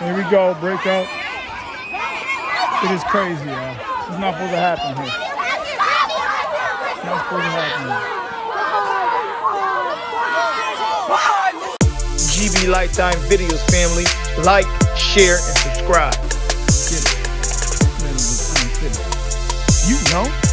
Here we go, breakout. It is crazy, y'all. It's not supposed to happen here. It's not supposed to happen here. GB Lifetime Videos family. Like, share, and subscribe. Get it. Man, it was unfitting. You know.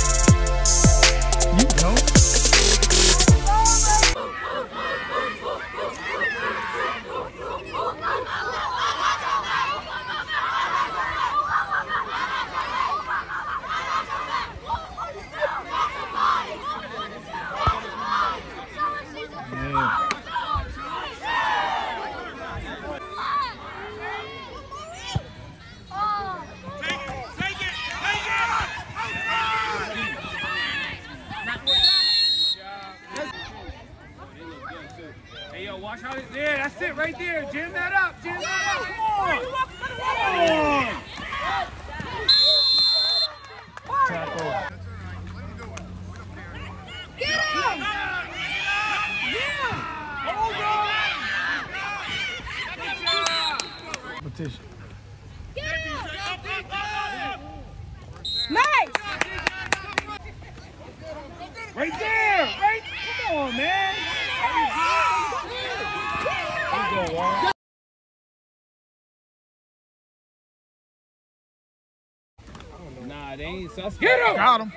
Competition. Nice! Right there. Right. Come on, man. There you go, Nah, they ain't suspect. Get him. Got him.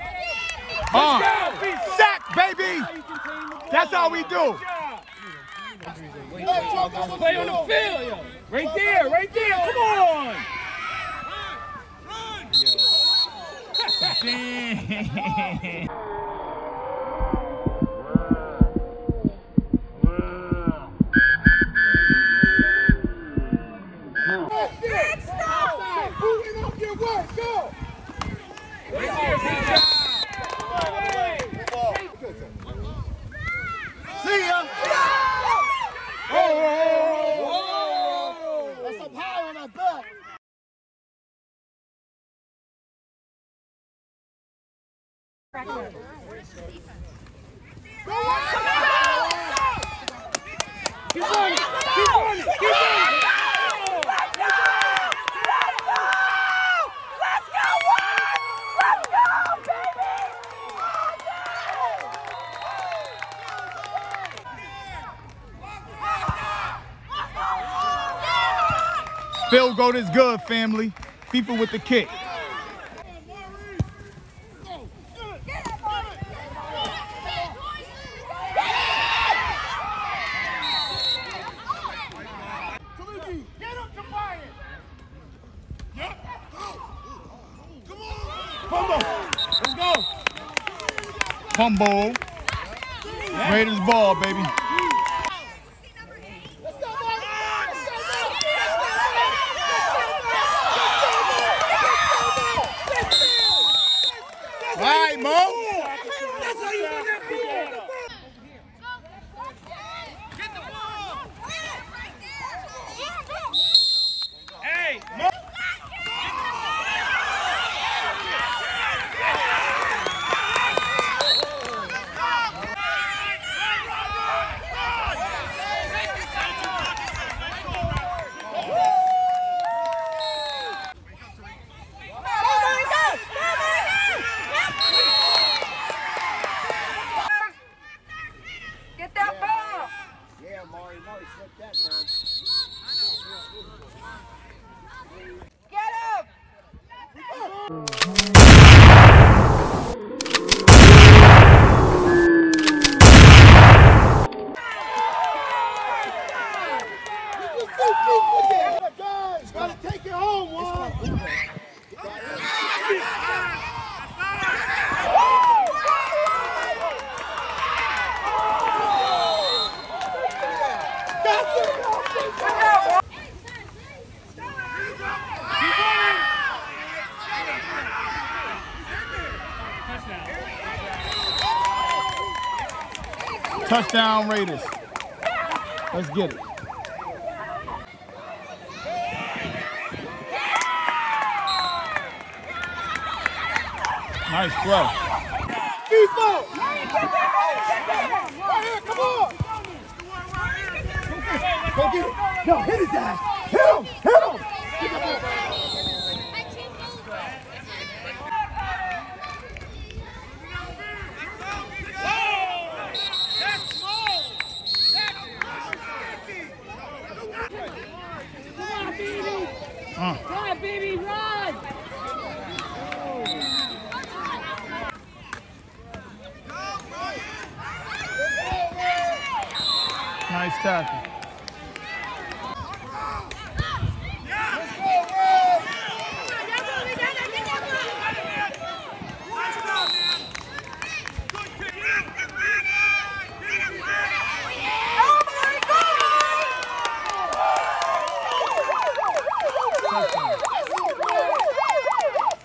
On. go. Sack, baby. That's how we do. Play on the field, yo. Right there, right there. Come on. Damn. Field goal is good, family. FIFA with the kick. Fumble. Raiders ball, baby. All right, Mo. Hey, Mo. Get that ball! Yeah, Maury, Maury slipped that down. Get him! Touchdown Raiders. Let's get it. Nice throw. Go get it. No, hit his ass. Hit him. Hit him. Uh. Run, baby, run! Nice tackle.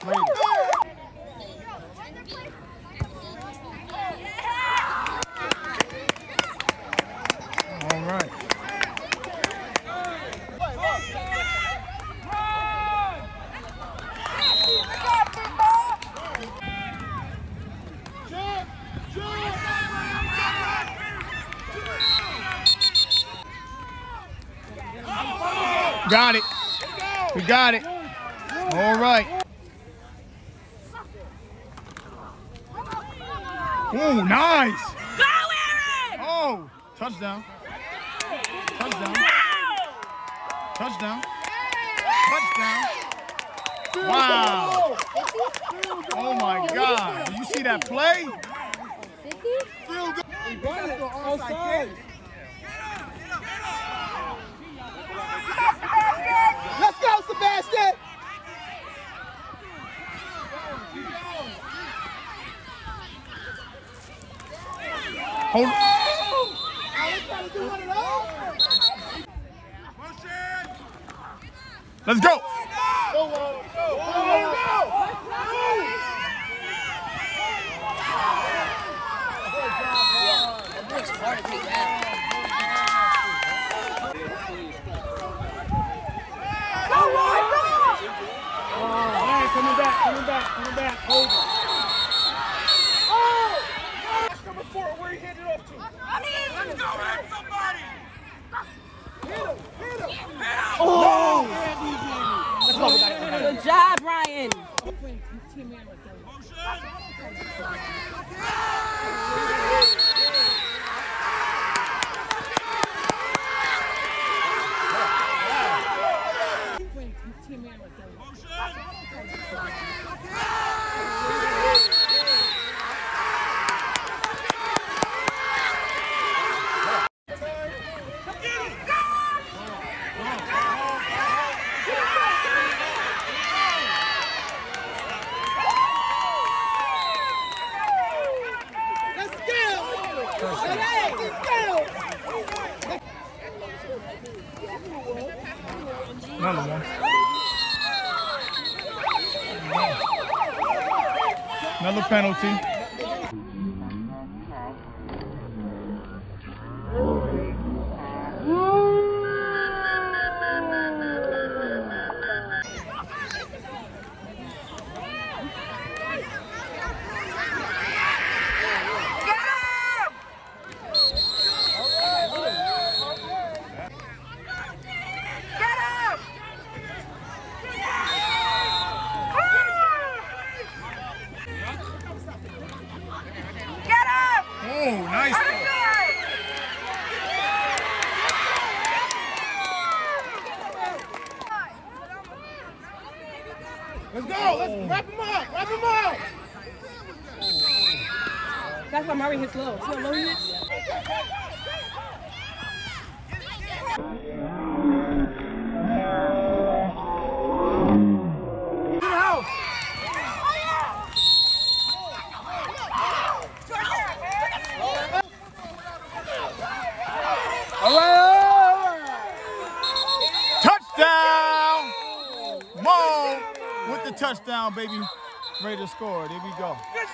Raiders. All right. Jump! Jump! Got it. We got it. All right. Oh, nice. Go, Aaron! Oh, touchdown. Touchdown. Touchdown. Touchdown. Wow. Oh my God. Did you see that play? Goal. Offside. Let's go, Sebastian! Hold. Let's go. Go, Wall. Go, go, Alright, coming back, coming back, coming back. Hold it. That's number four, where he handed off to. Let's go, hit somebody! Good job, Ryan go! Hey, let's go! Another one. Another penalty. Oh, nice. Let's go! Let's wrap him up! Wrap him up! That's why Mari hits low. See how low he hits? To the house! All right, all right. Touchdown! Mo with the touchdown, baby. Ready to score. There we go. Get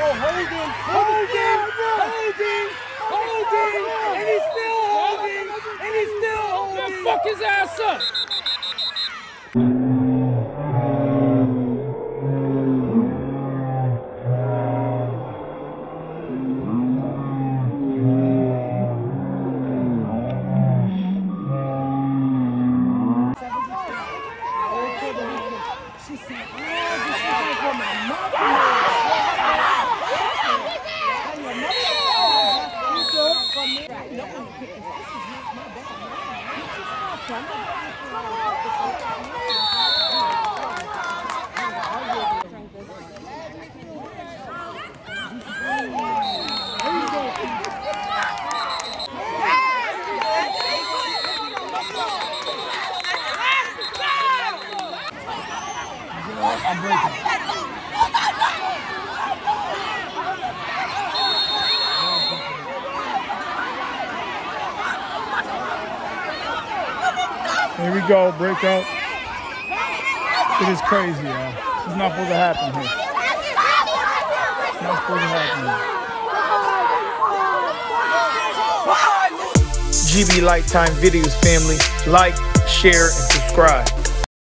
Oh, holding, holding, holding, holding, and he's still holding, and he's still holding. Now fuck his ass up! Here we go, breakout. It is crazy, y'all. It's not supposed to happen here. It's not supposed to happen here. GB Lifetime Videos family, like, share, and subscribe.